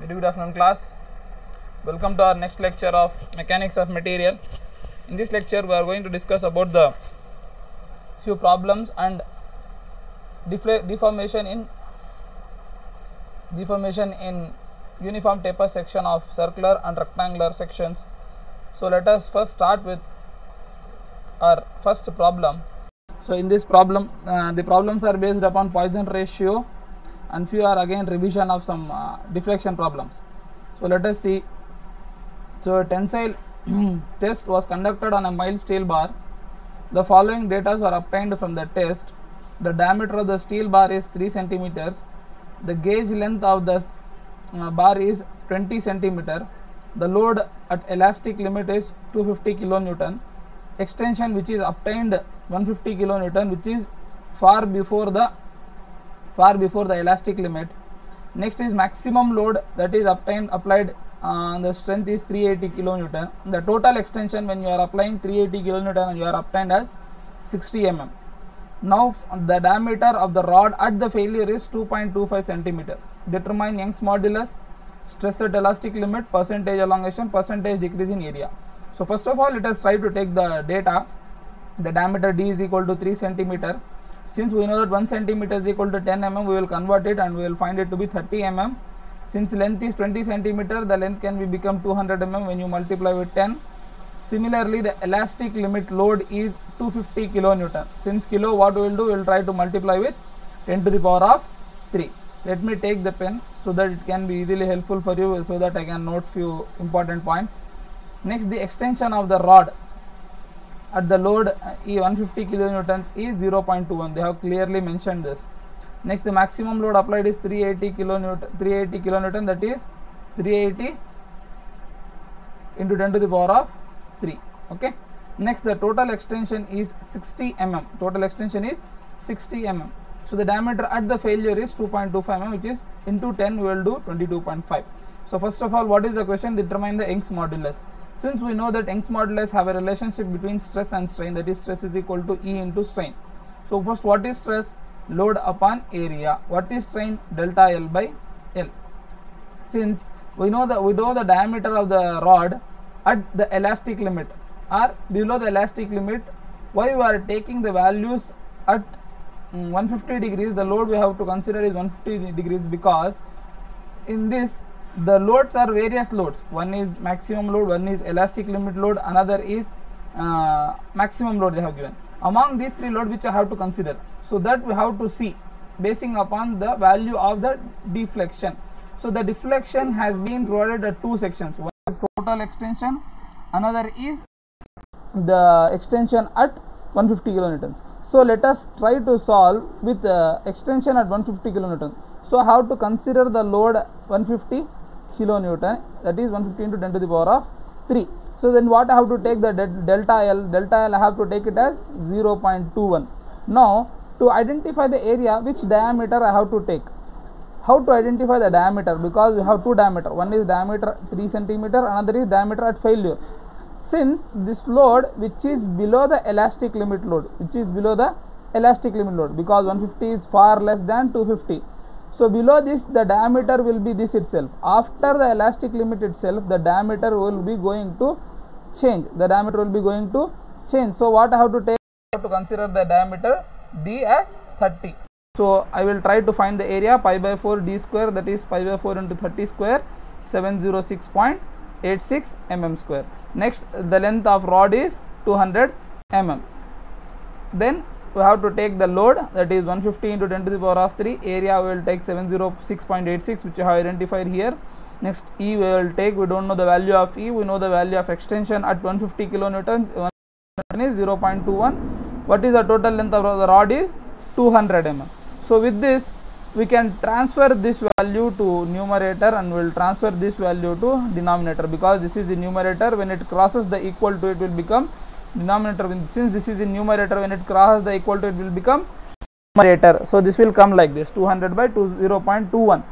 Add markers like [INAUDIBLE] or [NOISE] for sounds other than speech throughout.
Very good afternoon class. Welcome to our next lecture of mechanics of material. In this lecture we are going to discuss about the few problems and deformation in deformation in uniform taper section of circular and rectangular sections. So let us first start with our first problem. So in this problem uh, the problems are based upon Poisson ratio and few are again revision of some uh, deflection problems. So let us see. So a tensile [CLEARS THROAT] test was conducted on a mild steel bar. The following data were obtained from the test. The diameter of the steel bar is 3 centimeters. The gauge length of the uh, bar is 20 centimeter. The load at elastic limit is 250 kilonewton. Extension which is obtained 150 kilonewton which is far before the far before the elastic limit. Next is maximum load that is obtained applied uh, the strength is 380 kilonewton. The total extension when you are applying 380 kilonewton you are obtained as 60 mm. Now the diameter of the rod at the failure is 2.25 centimeter. Determine Young's modulus, stress at elastic limit, percentage elongation, percentage decrease in area. So first of all let us try to take the data. The diameter d is equal to 3 centimeter since we know that 1 centimeter is equal to 10 mm we will convert it and we will find it to be 30 mm. Since length is 20 centimeter the length can be become 200 mm when you multiply with 10 similarly the elastic limit load is 250 kilonewton. Since kilo what we will do? We will try to multiply with 10 to the power of 3 let me take the pen so that it can be easily helpful for you so that i can note few important points. Next the extension of the rod at the load uh, E 150 kilonewtons is 0.21 they have clearly mentioned this. Next the maximum load applied is 380 kilonewton 380 kilonewton that is 380 into 10 to the power of 3 okay? Next the total extension is 60 mm. Total extension is 60 mm. So the diameter at the failure is 2.25 mm which is into 10 we will do 22.5 so first of all what is the question? Determine the Young's modulus since we know that Young's modulus have a relationship between stress and strain that is stress is equal to E into strain. So first what is stress? Load upon area. What is strain? Delta L by L. Since we know that we know the diameter of the rod at the elastic limit or below the elastic limit why we are taking the values at mm, 150 degrees the load we have to consider is 150 degrees because in this the loads are various loads. One is maximum load one is elastic limit load another is uh, maximum load they have given. Among these three load which i have to consider. So that we have to see basing upon the value of the deflection. So the deflection has been provided at two sections. One is total extension another is the extension at 150 kilonewtons. So let us try to solve with uh, extension at 150 kilonewtons. So have to consider the load 150 kilonewton that is 150 to 10 to the power of 3 so then what i have to take the de delta l delta l i have to take it as 0.21 now to identify the area which diameter i have to take? How to identify the diameter? Because we have two diameter. One is diameter 3 centimeter another is diameter at failure. Since this load which is below the elastic limit load which is below the elastic limit load because 150 is far less than 250 so below this the diameter will be this itself. After the elastic limit itself the diameter will be going to change. The diameter will be going to change. So what I have to take I have to consider the diameter d as 30. So I will try to find the area pi by 4 d square that is pi by 4 into 30 square 706.86 mm square. Next the length of rod is 200 mm. Then we have to take the load that is 150 into 10 to the power of 3 area we will take 706.86 which I have identified here. Next E we will take we don't know the value of E we know the value of extension at 150 kilonewtons. Is 0.21 what is the total length of the rod is 200 mm so with this we can transfer this value to numerator and we will transfer this value to denominator because this is the numerator. When it crosses the equal to it will become denominator since this is in numerator when it crosses the equal to it will become numerator. So this will come like this 200 by 2 0.21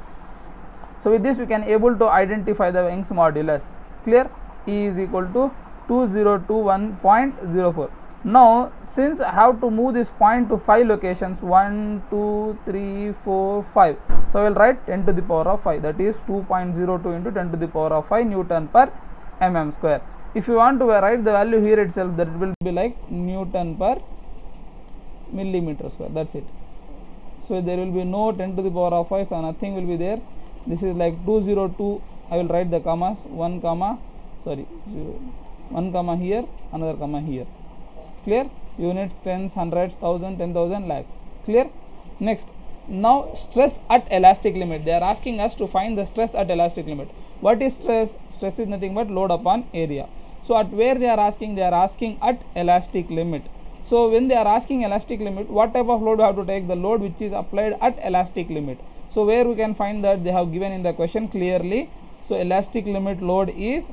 so with this we can able to identify the Young's modulus. Clear? E is equal to 2021.04 now since I have to move this point to 5 locations 1 2 3 4 5 so I will write 10 to the power of 5 that is 2.02 into 10 to the power of 5 Newton per mm square if you want to write the value here itself that will be like Newton per millimeter square that's it. So there will be no 10 to the power of 5 so nothing will be there. This is like 202 I will write the commas 1 comma sorry 0 1 comma here another comma here. Clear? Units tens hundreds thousand ten thousand lakhs. Clear? Next now stress at elastic limit. They are asking us to find the stress at elastic limit. What is stress? Stress is nothing but load upon area so at where they are asking they are asking at elastic limit. So when they are asking elastic limit what type of load we have to take? The load which is applied at elastic limit. So where we can find that? They have given in the question clearly. So elastic limit load is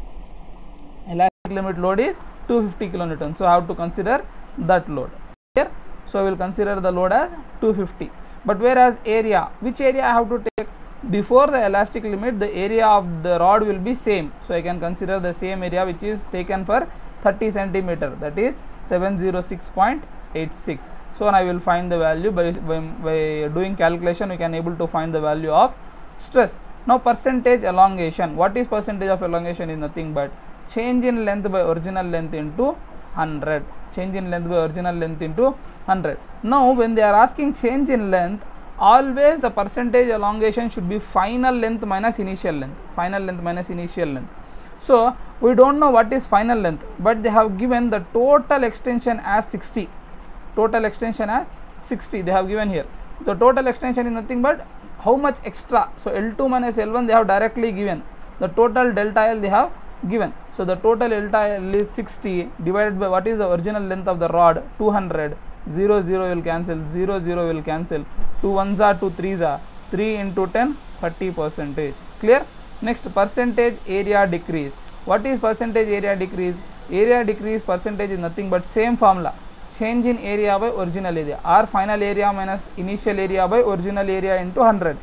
elastic limit load is 250 kilonewton. So i have to consider that load. Here so i will consider the load as 250 but whereas area which area i have to take before the elastic limit the area of the rod will be same. So i can consider the same area which is taken for 30 centimeter that is 706.86 so i will find the value by, by, by doing calculation we can able to find the value of stress. Now percentage elongation. What is percentage of elongation is nothing but change in length by original length into 100 change in length by original length into 100 now when they are asking change in length always the percentage elongation should be final length minus initial length final length minus initial length. So we don't know what is final length but they have given the total extension as 60 total extension as 60 they have given here. The total extension is nothing but how much extra? So l2 minus l1 they have directly given. The total delta l they have given. So the total delta l is 60 divided by what is the original length of the rod? 200 0 0 will cancel. 0 0 will cancel. 2 ones are 2 threes are. 3 into 10 30 percentage. Clear? Next percentage area decrease. What is percentage area decrease? Area decrease percentage is nothing but same formula. Change in area by original area. Or final area minus initial area by original area into 100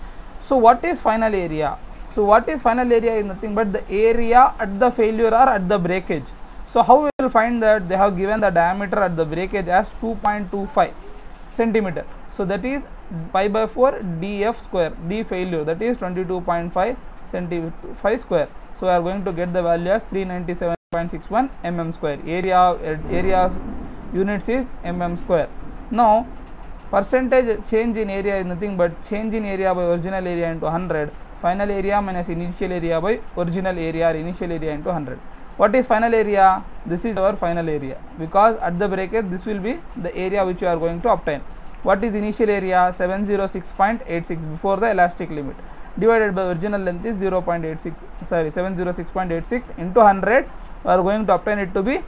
so what is final area? So what is final area is nothing but the area at the failure or at the breakage so how we will find that they have given the diameter at the breakage as 2.25 centimeter. So that is pi by 4 df square d failure that is 22.5 centimeter 5 square. So we are going to get the value as 397.61 mm square. Area area units is mm square. Now percentage change in area is nothing but change in area by original area into 100 final area minus initial area by original area or initial area into 100 what is final area? This is our final area. Because at the bracket this will be the area which you are going to obtain. What is initial area? 706.86 before the elastic limit. Divided by original length is 0.86 sorry 706.86 into 100 we are going to obtain it to be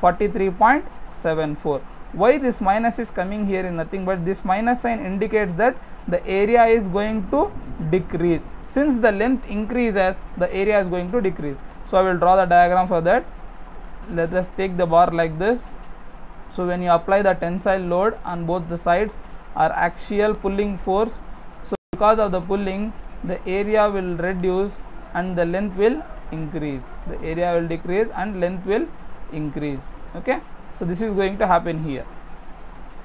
43.74 why this minus is coming here is nothing but this minus sign indicates that the area is going to decrease. Since the length increases the area is going to decrease so i will draw the diagram for that. Let us take the bar like this. So when you apply the tensile load on both the sides or axial pulling force so because of the pulling the area will reduce and the length will increase. The area will decrease and length will increase. Okay? So this is going to happen here.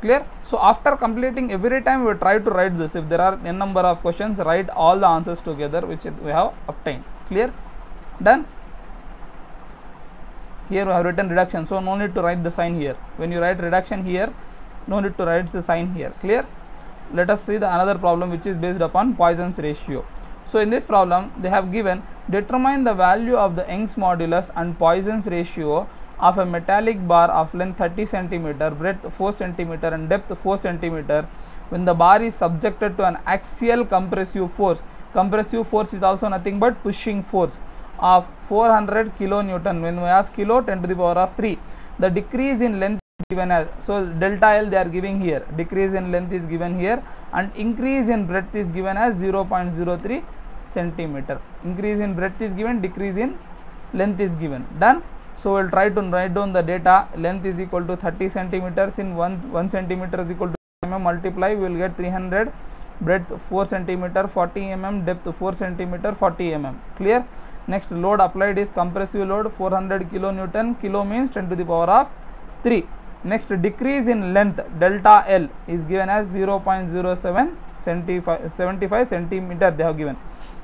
Clear? So after completing every time we try to write this if there are n number of questions write all the answers together which we have obtained. Clear? Done here we have written reduction so no need to write the sign here. When you write reduction here no need to write the sign here. Clear? Let us see the another problem which is based upon Poisson's ratio. So in this problem they have given determine the value of the Young's modulus and Poisson's ratio of a metallic bar of length 30 centimeter breadth 4 centimeter and depth 4 centimeter. When the bar is subjected to an axial compressive force compressive force is also nothing but pushing force of 400 kilonewton when we ask kilo 10 to the power of 3 the decrease in length given as so delta l they are giving here. Decrease in length is given here and increase in breadth is given as 0.03 centimeter. Increase in breadth is given decrease in length is given. Done? So we'll try to write down the data. Length is equal to 30 centimeters in 1 1 centimeter is equal to mm multiply we will get 300 breadth 4 centimeter 40 mm depth 4 centimeter 40 mm clear next load applied is compressive load 400 kilonewton kilo means 10 to the power of 3 next decrease in length delta l is given as 0.07 75 75 centimeter they have given.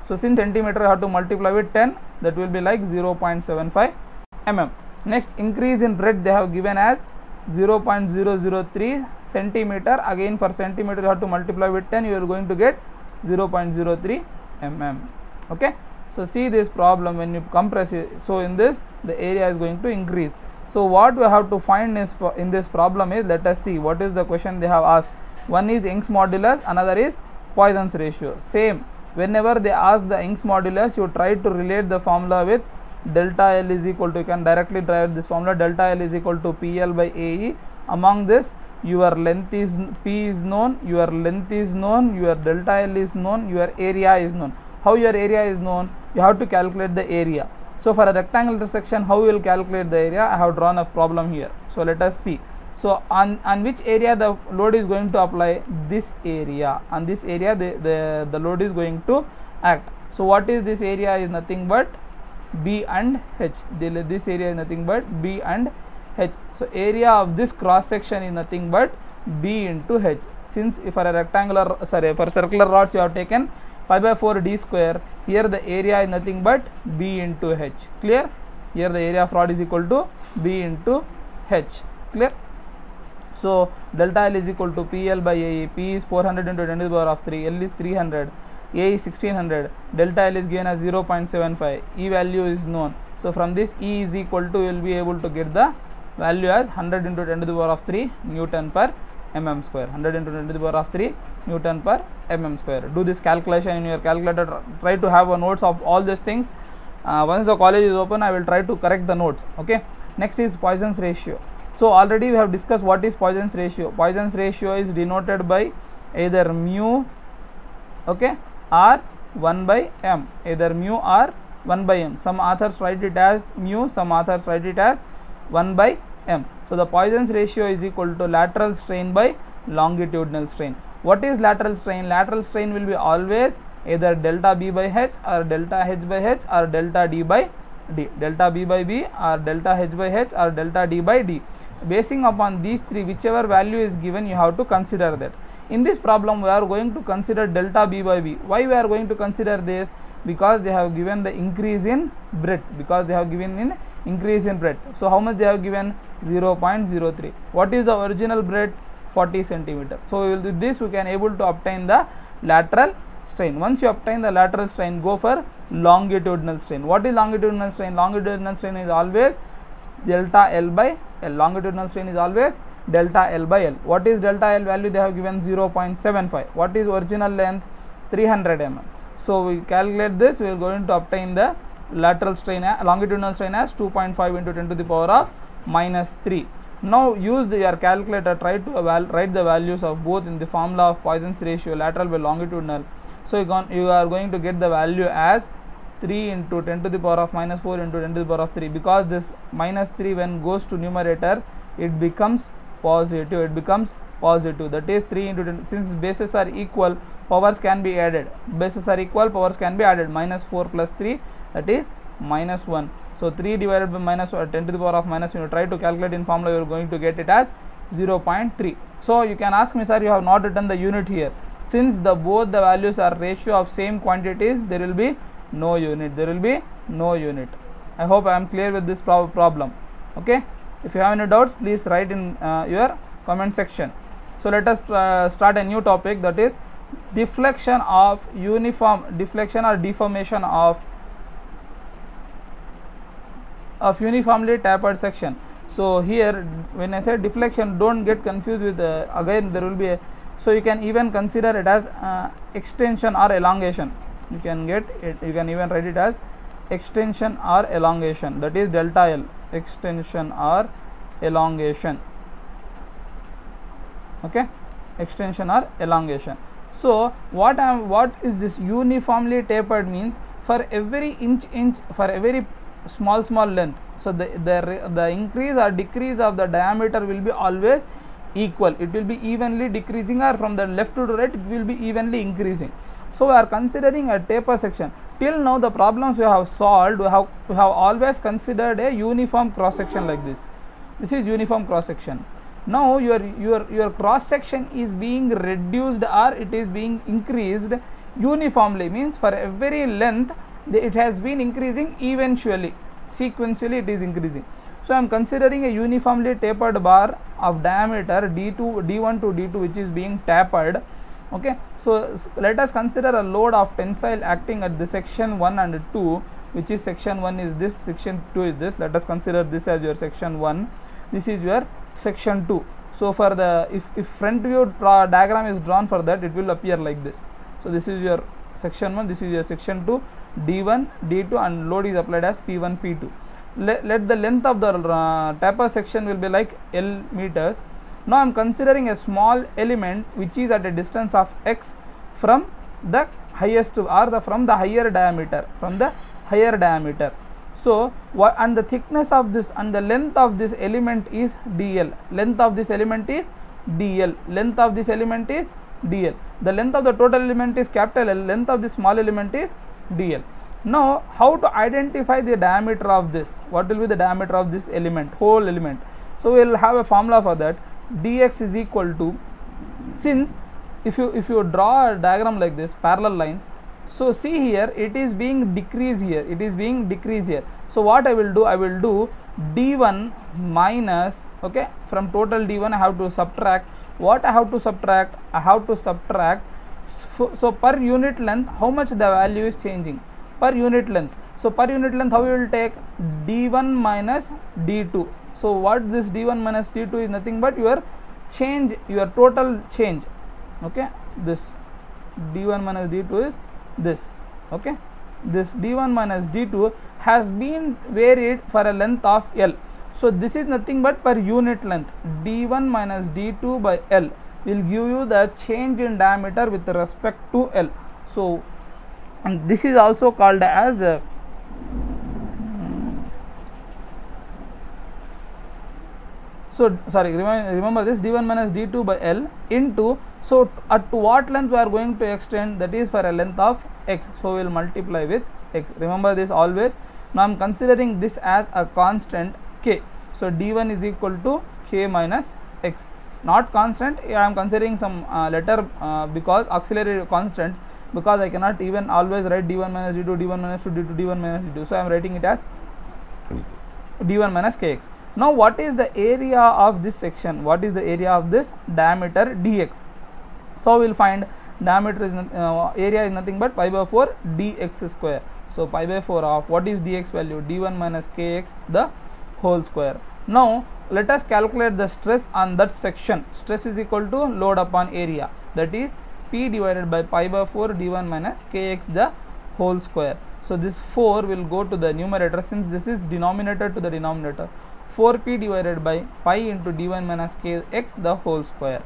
So since centimeter I have to multiply with 10 that will be like 0.75 mm. Next increase in breadth they have given as 0.003 centimeter. Again for centimeter you have to multiply with 10 you are going to get 0.03 mm. Okay so see this problem when you compress it. So in this the area is going to increase. So what we have to find is in this problem is let us see what is the question they have asked. One is Young's modulus another is Poisson's ratio. Same. Whenever they ask the Young's modulus you try to relate the formula with delta L is equal to you can directly derive this formula delta L is equal to PL by AE among this your length is P is known your length is known your delta L is known your area is known. How your area is known you have to calculate the area. So for a rectangular section how you will calculate the area? I have drawn a problem here. So let us see. So on on which area the load is going to apply? This area. On this area the, the the load is going to act. So what is this area is nothing but B and H. This area is nothing but B and H. So area of this cross section is nothing but B into H. Since for a rectangular, sorry, for circular rods you have taken pi by 4 d square. Here the area is nothing but B into H. Clear? Here the area of rod is equal to B into H. Clear? So delta L is equal to PL by AE. P is 400 into 10 to the power of 3. L is 300 a is 1600 delta L is given as 0.75 E value is known so from this E is equal to you will be able to get the value as 100 into 10 to the power of 3 Newton per mm square. 100 into 10 to the power of 3 Newton per mm square. Do this calculation in your calculator. Try to have a notes of all these things. Uh, once the college is open I will try to correct the notes okay? Next is Poisson's ratio. So already we have discussed what is Poisson's ratio. Poisson's ratio is denoted by either mu okay or 1 by m. Either mu or 1 by m. Some authors write it as mu some authors write it as 1 by m. So the Poisson's ratio is equal to lateral strain by longitudinal strain. What is lateral strain? Lateral strain will be always either delta b by h or delta h by h or delta d by d. Delta b by b or delta h by h or delta d by d. Basing upon these three whichever value is given you have to consider that. In this problem we are going to consider delta b by b. Why we are going to consider this? Because they have given the increase in breadth. Because they have given in increase in breadth so how much they have given 0.03 what is the original breadth 40 centimeter so with this we can able to obtain the lateral strain once you obtain the lateral strain go for longitudinal strain what is longitudinal strain longitudinal strain is always delta l by l longitudinal strain is always delta L by L. What is delta L value? They have given 0.75. What is original length? 300 mm. So we calculate this, we are going to obtain the lateral strain, longitudinal strain as 2.5 into 10 to the power of minus 3. Now use the, your calculator, try to write the values of both in the formula of Poisson's ratio, lateral by longitudinal. So you, you are going to get the value as 3 into 10 to the power of minus 4 into 10 to the power of 3 because this minus 3 when goes to numerator it becomes positive it becomes positive that is 3 into 10 since bases are equal powers can be added bases are equal powers can be added minus 4 plus 3 that is minus 1 so 3 divided by minus 10 to the power of minus when you try to calculate in formula you are going to get it as 0.3 so you can ask me sir you have not written the unit here. Since the both the values are ratio of same quantities there will be no unit. There will be no unit. I hope i am clear with this problem. Okay? If you have any doubts please write in uh, your comment section. So let us uh, start a new topic that is deflection of uniform deflection or deformation of of uniformly tapered section. So here when i say deflection don't get confused with uh, again there will be a so you can even consider it as uh, extension or elongation. You can get it you can even write it as extension or elongation. That is delta L extension or elongation. Okay? Extension or elongation. So what I am what is this uniformly tapered means for every inch inch for every small small length. So the the the increase or decrease of the diameter will be always equal. It will be evenly decreasing or from the left to the right it will be evenly increasing. So we are considering a taper section. Till now the problems we have solved we have we have always considered a uniform cross section like this. This is uniform cross section. Now your your your cross section is being reduced or it is being increased uniformly. Means for every length it has been increasing eventually. Sequentially it is increasing. So i am considering a uniformly tapered bar of diameter d2 d1 to d2 which is being tapered. Okay? So let us consider a load of tensile acting at the section 1 and 2 which is section 1 is this section 2 is this. Let us consider this as your section 1 this is your section 2 so for the if, if front view diagram is drawn for that it will appear like this. So this is your section 1 this is your section 2 d1 d2 and load is applied as p1 p2 let, let the length of the uh, taper section will be like l meters. Now i am considering a small element which is at a distance of x from the highest or the from the higher diameter from the higher diameter. So what and the thickness of this and the length of this element is dl length of this element is dl length of this element is dl the length of the total element is capital l. Length of the small element is dl now how to identify the diameter of this? What will be the diameter of this element whole element? So we will have a formula for that. Dx is equal to since if you if you draw a diagram like this parallel lines so see here it is being decreased here. It is being decreased here. So what i will do? I will do d1 minus okay from total d1 i have to subtract. What i have to subtract? I have to subtract so, per unit length how much the value is changing? Per unit length. So per unit length how you will take? D1 minus d2 so what this d1 minus d2 is nothing but your change your total change. Okay? This d1 minus d2 is this. Okay? This d1 minus d2 has been varied for a length of l. So this is nothing but per unit length. D1 minus d2 by l will give you the change in diameter with respect to l. So and this is also called as uh, so sorry remember, this d1 minus d2 by l into so at what length we are going to extend? That is for a length of x. So we will multiply with x. Remember this always. Now i am considering this as a constant k. So d1 is equal to k minus x not constant. I am considering some uh, letter uh, because auxiliary constant because i cannot even always write d1 minus d2 d1 minus 2 d2 d1 minus d2 so i am writing it as d1 minus kx now what is the area of this section? What is the area of this diameter dx so we will find diameter is uh, area is nothing but pi by 4 dx square. So pi by 4 of what is dx value? D1 minus kx the whole square now let us calculate the stress on that section. Stress is equal to load upon area. That is p divided by pi by 4 d1 minus kx the whole square. So this 4 will go to the numerator since this is denominator to the denominator. 4p divided by pi into d1 minus kx the whole square.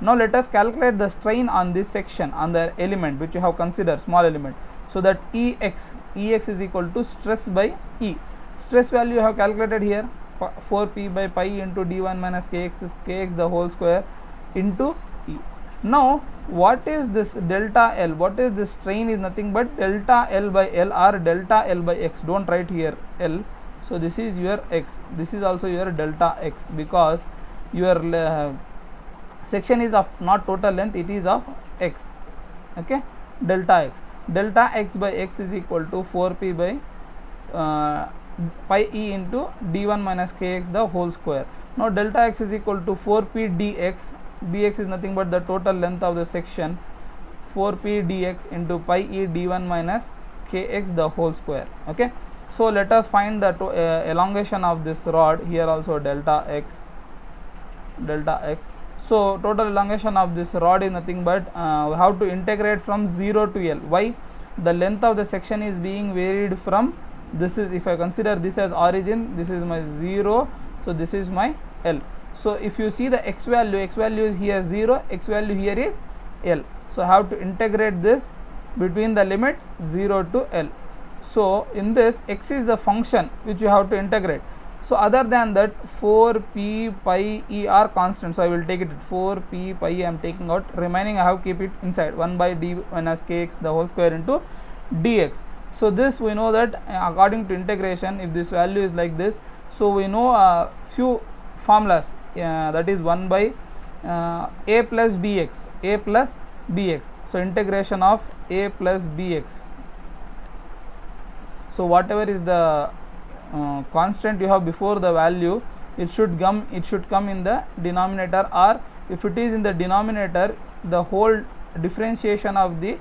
Now let us calculate the strain on this section on the element which you have considered small element. So that ex ex is equal to stress by e. Stress value you have calculated here 4p by pi into d1 minus kx is kx the whole square into e. Now what is this delta l? What is this strain is nothing but delta l by l or delta l by x. Don't write here l. So this is your x. This is also your delta x because your uh, section is of not total length it is of x. Okay? Delta x. Delta x by x is equal to 4p by uh, pi e into d1 minus kx the whole square. Now delta x is equal to 4p dx. dx is nothing but the total length of the section. 4p dx into pi e d1 minus kx the whole square. Okay? So let us find the uh, elongation of this rod. Here also delta x delta x. So total elongation of this rod is nothing but uh, we have to integrate from 0 to l. Why? The length of the section is being varied from this is if i consider this as origin this is my 0 so this is my l. So if you see the x value x value is here 0 x value here is l. So i have to integrate this between the limits? 0 to l. So in this x is the function which you have to integrate. So other than that 4p pi e are constant. So i will take it 4p pi i am taking out. Remaining i have keep it inside. 1 by d minus kx the whole square into dx so this we know that uh, according to integration if this value is like this so we know a few formulas uh, that is 1 by uh, a plus bx a plus bx so integration of a plus bx so whatever is the uh, constant you have before the value it should come it should come in the denominator or if it is in the denominator the whole differentiation of the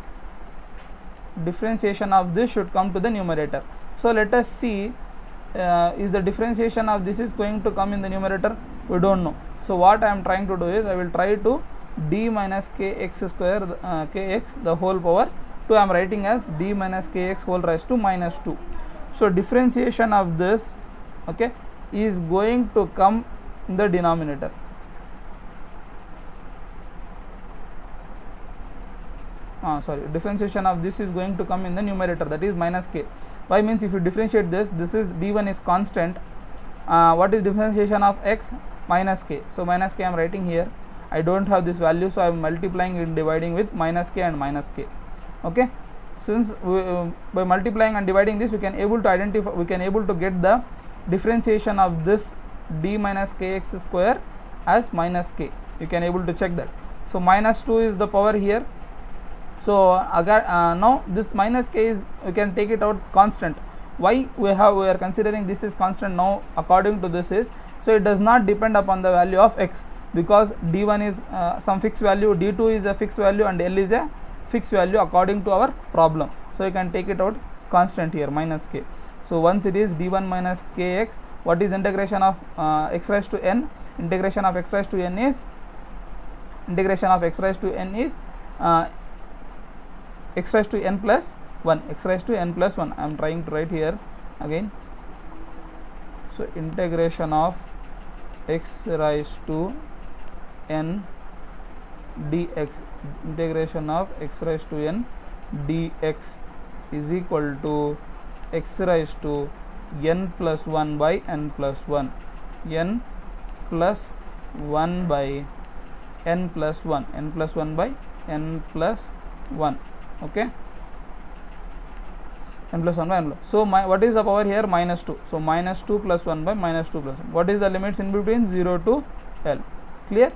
differentiation of this should come to the numerator. So let us see uh, is the differentiation of this is going to come in the numerator? We don't know. So what i am trying to do is i will try to d minus kx square uh, kx the whole power 2 i am writing as d minus kx whole raised to minus 2 so differentiation of this okay is going to come in the denominator uh, sorry. Differentiation of this is going to come in the numerator that is minus k. Why means if you differentiate this this is d1 is constant. Uh, what is differentiation of x? Minus k. So minus k i am writing here. I don't have this value so i am multiplying and dividing with minus k and minus k. Okay? Since we, uh, by multiplying and dividing this we can able to identify we can able to get the differentiation of this d minus kx square as minus k. You can able to check that. So minus 2 is the power here so uh, now this minus k is we can take it out constant. Why we have we are considering this is constant now according to this is so it does not depend upon the value of x because d1 is uh, some fixed value d2 is a fixed value and l is a fixed value according to our problem. So you can take it out constant here minus k. So once it is d1 minus kx what is integration of uh, x raised to n? Integration of x raised to n is integration of x raised to n is uh, x raised to n plus 1 x raised to n plus 1 I am trying to write here again. So integration of x raised to n dx integration of x raised to n dx is equal to x raised to n plus 1 by n plus 1 n plus 1 by n plus 1 n plus 1 by n plus 1 okay? N plus 1 by n plus so my what is the power here? Minus 2 so minus 2 plus 1 by minus 2 plus 1 what is the limits in between? 0 to l. Clear?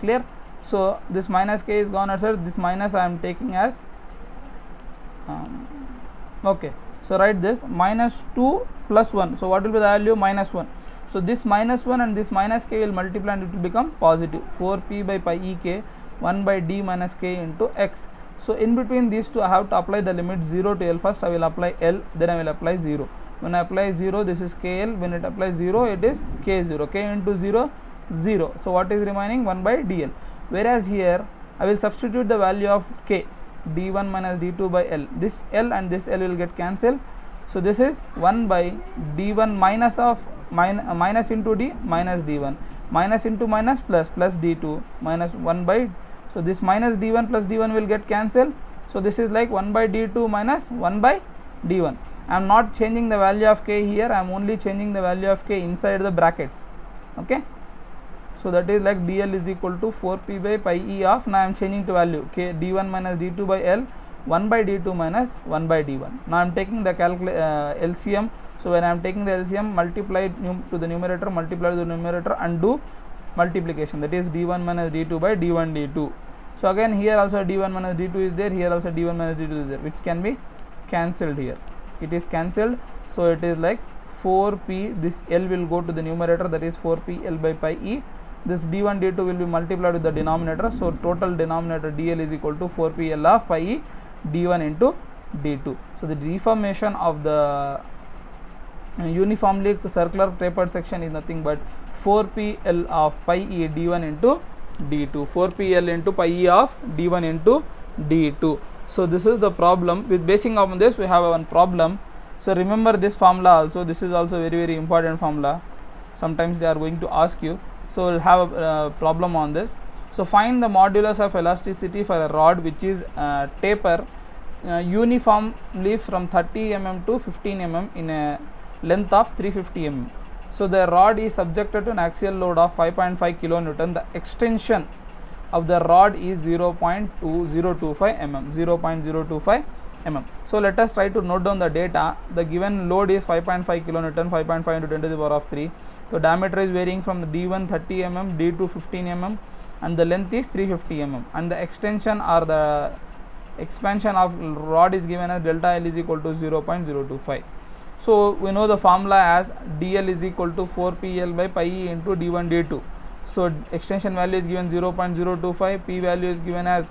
Clear? So this minus k is gone outside this minus i am taking as um, okay. So write this. Minus 2 plus 1 so what will be the value? Minus 1 so this minus 1 and this minus k will multiply and it will become positive. 4p by pi e k 1 by d minus k into x so in between these two i have to apply the limit 0 to l first. I will apply l then i will apply 0 when i apply 0 this is kl when it applies 0 it is k0 k into 0 0 so what is remaining? 1 by dl whereas here i will substitute the value of k d1 minus d2 by l. This l and this l will get cancelled. So this is 1 by d1 minus of min, uh, minus into d minus d1 minus into minus plus plus d2 minus 1 by so this minus d1 plus d1 will get cancelled. So this is like 1 by d2 minus 1 by d1 i am not changing the value of k here. I am only changing the value of k inside the brackets. Okay? So that is like dl is equal to 4p by pi e of now i am changing the value. K d1 minus d2 by l 1 by d2 minus 1 by d1 now i am taking the uh, lcm so when i am taking the lcm multiply to the numerator multiply to the numerator and do multiplication. That is d1 minus d2 by d1 d2 so again here also d1 minus d2 is there here also d1 minus d2 is there which can be cancelled here. It is cancelled so it is like 4p this l will go to the numerator that is 4p l by pi e. This d1 d2 will be multiplied with the denominator so total denominator dl is equal to 4p l of pi e d1 into d2 so the deformation of the uniformly circular tapered section is nothing but 4pl of pi e d1 into d2 4pl into pi e of d1 into d2 so this is the problem. With basing on this we have one problem. So remember this formula also. This is also very very important formula. Sometimes they are going to ask you. So we'll have a uh, problem on this. So find the modulus of elasticity for a rod which is uh, taper uh, uniformly from 30 mm to 15 mm in a length of 350 mm so the rod is subjected to an axial load of 5.5 kilonewton. The extension of the rod is 0.2025 mm 0.025 mm so let us try to note down the data. The given load is 5.5 kilonewton 5.5 into 10 to the power of 3 so diameter is varying from d1 30 mm d2 15 mm and the length is 350 mm and the extension or the expansion of rod is given as delta l is equal to 0.025 so we know the formula as dl is equal to 4pl by pi e into d1 d2 so extension value is given 0.025 p value is given as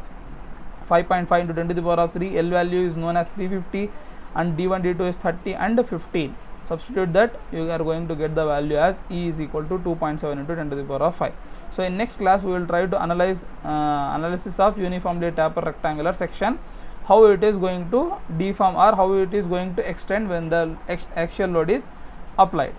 5.5 into 10 to the power of 3 l value is known as 350 and d1 d2 is 30 and 15 substitute that you are going to get the value as e is equal to 2.7 into 10 to the power of 5 so in next class we will try to analyze uh, analysis of uniformly taper rectangular section how it is going to deform or how it is going to extend when the axial load is applied